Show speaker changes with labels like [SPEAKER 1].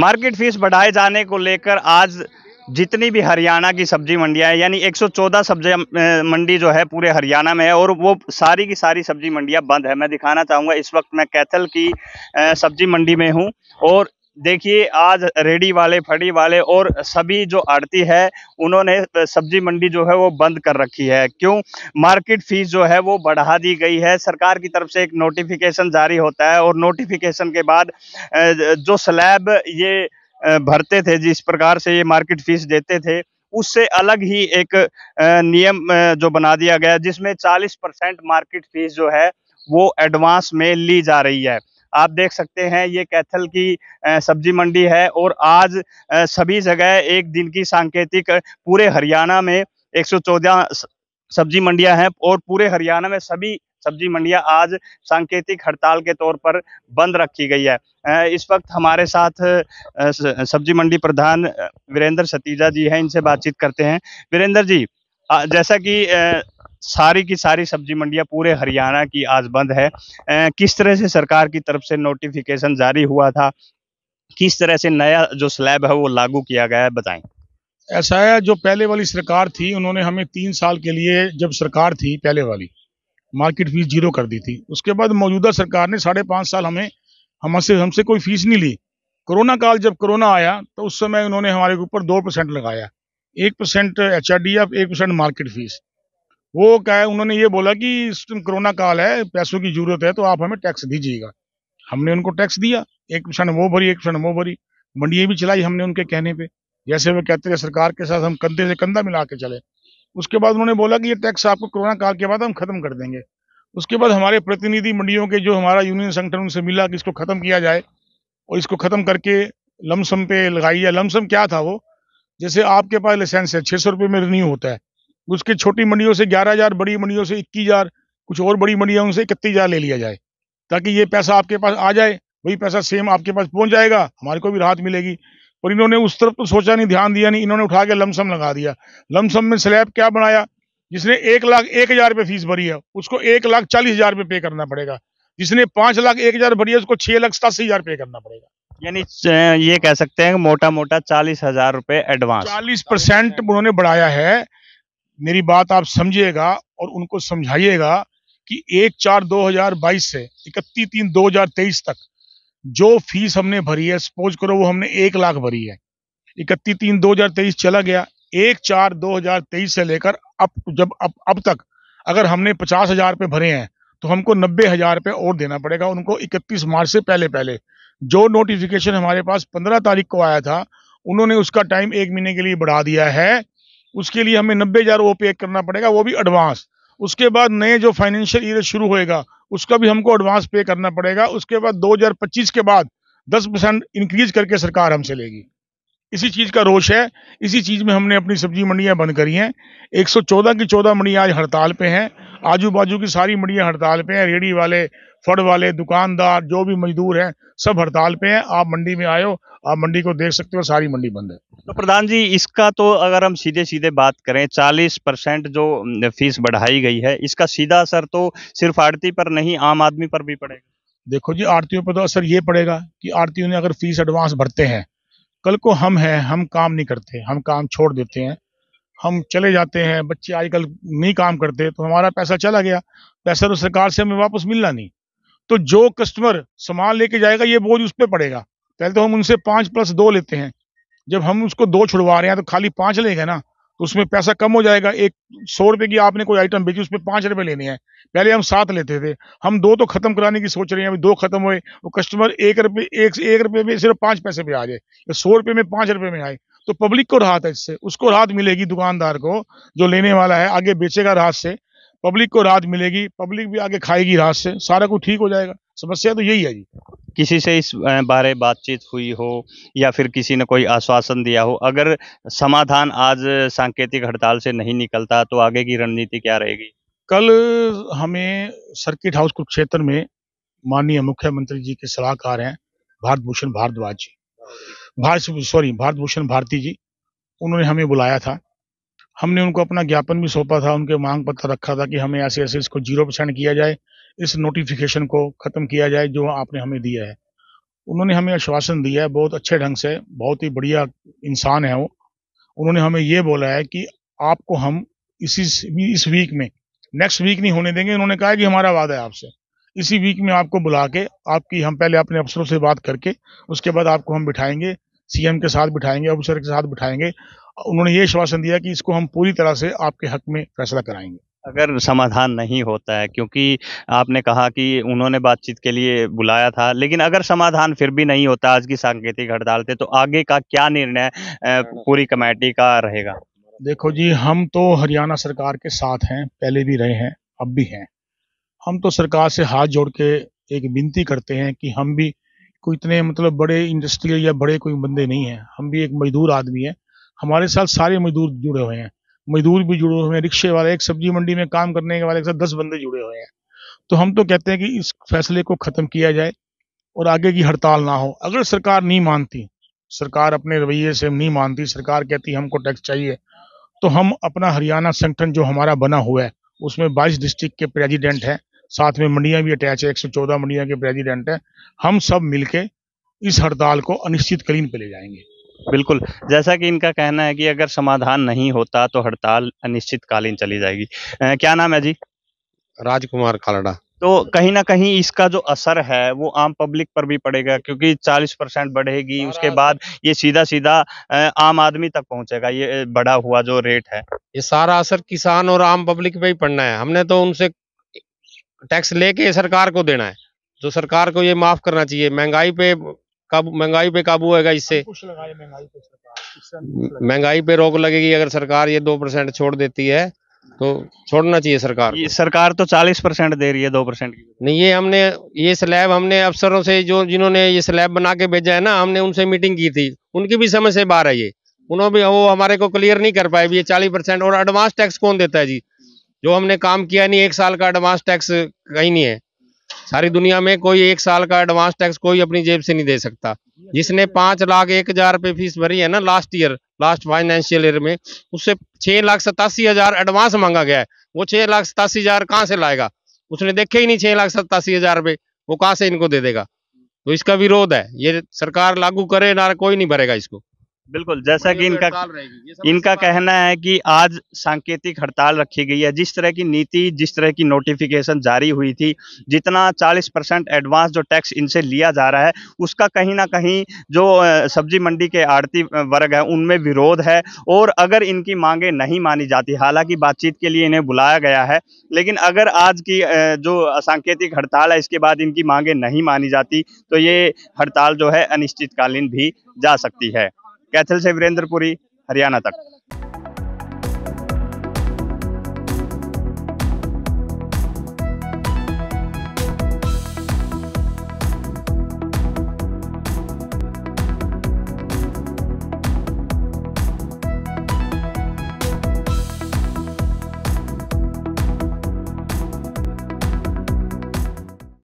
[SPEAKER 1] Market fees बढ़ाए जाने को लेकर आज जितनी भी हरियाणा की सब्ज़ी मंडियाँ हैं, यानी 114 सब्ज़ी मंडी जो है पूरे हरियाणा में है और वो सारी की सारी सब्ज़ी मंडियाँ बंद है। मैं दिखाना चाहूँगा, इस वक्त मैं कैथल की सब्ज़ी मंडी में हूँ और देखिए, आज रेडी वाले, फड़ी वाले और सभी जो आड़ती है, उन्होंने सब्ज़ी मंडी जो है वो बंद कर रखी है। क्यों? मार्केट फ़ीस जो है वो बढ़ा दी गई है। सरकार की तरफ़ से एक नोटिफिकेशन जारी होता है और नोटिफिकेशन के बाद जो स्लैब ये भरते थे, जिस प्रकार से ये मार्केट फ़ीस देते थे, उससे अलग ही एक नियम जो बना दिया गया, जिसमें 40 परसेंट मार्केट फ़ीस जो है, वो एडवांस में ली जा रही है। आप देख सकते हैं, ये कैथल की सब्ज़ी मंडी है और आज सभी जगह एक दिन की सांकेतिक, पूरे हरियाणा में 114 सब्ज़ी मंडियाँ हैं और पूरे हरियाणा में सभी सब्ज़ी मंडियाँ आज सांकेतिक हड़ताल के तौर पर बंद रखी गई है। इस वक्त हमारे साथ सब्ज़ी मंडी प्रधान वीरेंद्र सतीजा जी हैं, इनसे बातचीत करते हैं। वीरेंद्र जी जैसा कि सारी की सारी सब्ज़ी मंडियाँ पूरे हरियाणा की आज बंद है। किस तरह से सरकार की तरफ़ से नोटिफिकेशन जारी हुआ था? किस तरह से नया जो स्लैब है वो लागू किया गया है, बताएँ।
[SPEAKER 2] ऐसा है, जो पहले वाली सरकार थी, उन्होंने हमें तीन साल के लिए जब सरकार थी, पहले वाली मार्केट फ़ीस ज़ीरो कर दी थी। उसके बाद मौजूदा सरकार ने साढ़े पाँच साल हमें, हमसे हमसे कोई फ़ीस नहीं ली। कोरोना काल जब कोरोना आया तो उस समय उन्होंने हमारे ऊपर दो परसेंट लगाया। एक percent H R D F एक परसेंट मार्केट फ़ीस वो क्या है, उन्होंने ये बोला कि इस टाइम कोरोना काल है, पैसों की ज़रूरत है तो आप हमें टैक्स दीजिएगा। हमने उनको टैक्स दिया, एक परसेंट वो भरी, एक परसेंट वो भरी। मंडियाँ भी चलाई हमने उनके कहने पे। जैसे वो कहते थे, सरकार के साथ हम कंधे से कंधा मिला के चले। उसके बाद उन्होंने बोला कि ये टैक्स आपको कोरोना काल के बाद हम खत्म कर देंगे। उसके बाद हमारे प्रतिनिधि मंडियों के जो हमारा यूनियन संगठन, उनसे मिला कि इसको खत्म किया जाए, और इसको खत्म करके लमसम पे लगाई है लमसम क्या था वो? जैसे आपके पास लाइसेंस है, छह सौ रुपये में रिन्यू होता है। उसके छोटी मंडियों से ग्यारह हज़ार बड़ी मंडियों से इक्कीस हज़ार कुछ और बड़ी मंडियों से इकतीस हज़ार ले लिया जाए ताकि ये पैसा आपके पास आ जाए वही पैसा सेम आपके पास पहुँच जाएगा हमारे को भी राहत मिलेगी। और इन्होंने उस तरफ़ तो सोचा नहीं ध्यान दिया नहीं इन्होंने उठा के लमसम लगा दिया। लमसम में स्लैब क्या बनाया? जिसने एक लाख एक हज़ार रुपये फ़ीस भरी है उसको एक लाख चालीस हज़ार रुपये पे करना पड़ेगा। जिसने पाँच लाख एक हज़ार भरी है उसको छह लाख सतासी हज़ार पे करना पड़ेगा।
[SPEAKER 1] यानी ये कह सकते हैं मोटा मोटा चालीस हज़ार रुपए एडवांस
[SPEAKER 2] चालीस परसेंट उन्होंने बढ़ाया है मेरी बात आप समझिएगा और उनको समझाइएगा कि एक चार दो हज़ार बाईस से इकतीस तीन दो हज़ार तेईस तक जो फ़ीस हमने भरी है, सपोज़ करो वो हमने एक लाख भरी है। इकतीस तीन दो हज़ार तेईस चला गया। एक चार दो हज़ार तेईस से लेकर अब, जब अब अब तक अगर हमने पचास हज़ार रुपये भरे हैं तो हमको नब्बे हज़ार रुपये और देना पड़ेगा। उनको इकतीस मार्च से पहले पहले जो नोटिफिकेशन हमारे पास पंद्रह तारीख को आया था, उन्होंने उसका टाइम एक महीने के लिए बढ़ा दिया है। उसके लिए हमें नब्बे हज़ार वो पे करना पड़ेगा, वो भी एडवांस उसके बाद नए जो फाइनेंशियल ईयर शुरू होएगा, उसका भी हमको एडवांस पे करना पड़ेगा। उसके बाद 2025 के बाद 10 परसेंट इंक्रीज करके सरकार हमसे लेगी। इसी चीज़ का रोष है। इसी चीज़ में हमने अपनी सब्ज़ी मंडियाँ बंद करी हैं। 114 की 14 मंडियाँ आज हड़ताल पे हैं। आजू बाजू की सारी मंडियाँ हड़ताल पे हैं। रेडी वाले फड़ वाले दुकानदार जो भी मजदूर हैं सब हड़ताल पे हैं। आप मंडी में आयो आप मंडी को देख सकते हो सारी मंडी बंद है।
[SPEAKER 1] तो प्रधान जी इसका तो अगर हम सीधे सीधे बात करें 40 परसेंट जो फ़ीस बढ़ाई गई है इसका सीधा असर तो सिर्फ़ आड़ती पर नहीं आम आदमी पर भी पड़ेगा।
[SPEAKER 2] देखो जी आड़तियों पर तो असर ये पड़ेगा कि आड़तियों ने अगर फ़ीस एडवांस भरते हैं कल को हम हैं, हम काम नहीं करते, हम काम छोड़ देते हैं। हम चले जाते हैं, बच्चे आजकल नहीं काम करते तो हमारा पैसा चला गया, पैसा तो सरकार से हमें वापस मिलना नहीं। तो जो कस्टमर सामान लेके जाएगा, ये बोझ उस पर पड़ेगा। पहले तो हम उनसे पाँच प्लस दो लेते हैं, जब हम उसको दो छुड़वा रहे हैं तो खाली पाँच लेंगे ना। उसमें पैसा कम हो जाएगा। एक सौ रुपए की आपने कोई आइटम बेची, उसमें पाँच रुपए लेने हैं। पहले हम सात लेते थे। हम दो तो खत्म कराने की सोच रहे हैं। अभी दो खत्म हुए, वो कस्टमर एक रुपये एक एक रुपये में सिर्फ़ पाँच पैसे पे आ जाए। सौ रुपये में पाँच रुपये में आए। तो पब्लिक को राहत है इससे। उसको राहत मिलेगी दुकानदार को, जो लेने वाला है, आगे बेचेगा राहत से। पब्लिक को राहत मिलेगी। पब्लिक भी आगे खाएगी राहत से। सारा कुछ ठीक हो जाएगा। समस्या तो यही है जी।
[SPEAKER 1] किसी से इस बारे बातचीत हुई हो या फिर किसी ने कोई आश्वासन दिया हो, अगर समाधान आज सांकेतिक हड़ताल से नहीं निकलता तो आगे की रणनीति क्या रहेगी?
[SPEAKER 2] कल हमें सर्किट हाउस कुरुक्षेत्र में माननीय मुख्यमंत्री जी के सलाहकार हैं भारत भूषण भारद्वाज जी। भारत, सॉरी भारत भूषण भारती जी, उन्होंने हमें बुलाया था। हमने उनको अपना ज्ञापन भी सौंपा था, उनके मांग पत्र रखा था कि हमें ऐसे ऐसे इसको ज़ीरो परसेंट किया जाए इस नोटिफिकेशन को खत्म किया जाए जो आपने हमें दिया है। उन्होंने हमें आश्वासन दिया है, बहुत अच्छे ढंग से, बहुत ही बढ़िया इंसान है वो। उन्होंने हमें ये बोला है कि आपको हम इसी इस वीक में नेक्स्ट वीक नहीं होने देंगे, उन्होंने कहा कि हमारा वादा है आपसे। इसी वीक में आपको बुला के, आपकी, हम पहले अपने अफसरों से बात करके, उसके बाद आपको हम बिठाएँगे सीएम के साथ बिठाएँगे अफसर के साथ बिठाएँगे। उन्होंने ये आश्वासन दिया कि इसको हम पूरी तरह से आपके हक में फैसला कराएँगे।
[SPEAKER 1] अगर समाधान नहीं होता है, क्योंकि आपने कहा कि उन्होंने बातचीत के लिए बुलाया था, लेकिन अगर समाधान फिर भी नहीं होता, आज की सांकेतिक हड़ताल से तो आगे का क्या निर्णय पूरी कमेटी का रहेगा?
[SPEAKER 2] देखो जी, हम तो हरियाणा सरकार के साथ हैं, पहले भी रहे हैं, अब भी हैं। हम तो सरकार से हाथ जोड़ के एक विनती करते हैं कि हम भी कोई इतने मतलब बड़े इंडस्ट्रियल या बड़े कोई बंदे नहीं हैं, हम भी एक मजदूर आदमी हैं। हमारे साथ सारे मजदूर जुड़े हुए हैं। मजदूर भी जुड़े हुए हैं, रिक्शे वाले, एक सब्ज़ी मंडी में काम करने के वाले के साथ दस बंदे जुड़े हुए हैं। तो हम तो कहते हैं कि इस फैसले को खत्म किया जाए और आगे की हड़ताल ना हो। अगर सरकार नहीं मानती, सरकार अपने रवैये से नहीं मानती, सरकार कहती हमको टैक्स चाहिए तो हम अपना हरियाणा संगठन जो हमारा बना हुआ है, उसमें 22 डिस्ट्रिक्ट के प्रेजिडेंट हैं, साथ में मंडियाँ भी अटैच है 114 मंडियाँ के प्रेजिडेंट हैं, हम सब मिलके इस हड़ताल को अनिश्चितकालीन पे ले जाएँगे।
[SPEAKER 1] बिल्कुल जैसा कि इनका कहना है कि अगर समाधान नहीं होता तो हड़ताल अनिश्चितकालीन चली जाएगी। आ, क्या नाम है जी?
[SPEAKER 3] राजकुमार खालड़ा।
[SPEAKER 1] तो कहीं ना कहीं इसका जो असर है वो आम पब्लिक पर भी पड़ेगा क्योंकि 40 परसेंट बढ़ेगी उसके बाद ये सीधा सीधा आम आदमी तक पहुंचेगा ये बढ़ा हुआ जो रेट है।
[SPEAKER 3] ये सारा असर किसान और आम पब्लिक पे ही पड़ना है। हमने तो उनसे टैक्स लेके सरकार को देना है। जो सरकार को ये माफ़ करना चाहिए महँगाई पे काबू महँगाई पे काबू होगा इससे। महँगाई पे रोक लगेगी अगर सरकार ये दो परसेंट छोड़ देती है तो छोड़ना चाहिए सरकार
[SPEAKER 1] ये सरकार तो चालीस परसेंट दे रही है दो परसेंट की।
[SPEAKER 3] नहीं ये हमने ये स्लैब हमने अफसरों से जो जिन्होंने ये स्लैब बना के भेजा है ना हमने उनसे मीटिंग की थी। उनकी भी समझ से बाहर है ये। उन्होंने भी वो हमारे को क्लियर नहीं कर पाए ये चालीस परसेंट। और एडवांस टैक्स कौन देता है जी? जो हमने काम किया नहीं एक साल का एडवांस टैक्स कहीं नहीं है। सारी दुनिया में कोई एक साल का एडवांस टैक्स कोई अपनी जेब से नहीं दे सकता। जिसने पाँच लाख, एक हज़ार रुपये फ़ीस भरी है ना last year last financial year में, उससे छह लाख सतासी हज़ार एडवांस मांगा गया है। वो छह लाख सतासी हज़ार कहाँ से लाएगा? उसने देखे ही नहीं छह लाख सतासी हज़ार रुपये। वो कहाँ से इनको दे देगा? तो इसका विरोध है। ये सरकार लागू करे ना, कोई नहीं भरेगा इसको।
[SPEAKER 1] बिल्कुल जैसा कि इनका इनका कहना है कि आज सांकेतिक हड़ताल रखी गई है। जिस तरह की नीति जिस तरह की नोटिफिकेशन जारी हुई थी जितना 40 परसेंट एडवांस जो टैक्स इनसे लिया जा रहा है उसका कहीं ना कहीं जो सब्ज़ी मंडी के आड़ती वर्ग है उनमें विरोध है। और अगर इनकी मांगे नहीं मानी जाती हालाँकि बातचीत के लिए इन्हें बुलाया गया है लेकिन अगर आज की जो सांकेतिक हड़ताल है इसके बाद इनकी मांगे नहीं मानी जाती तो ये हड़ताल जो है अनिश्चितकालीन भी जा सकती है। कैथल से वीरेंद्रपुरी हरियाणा तक।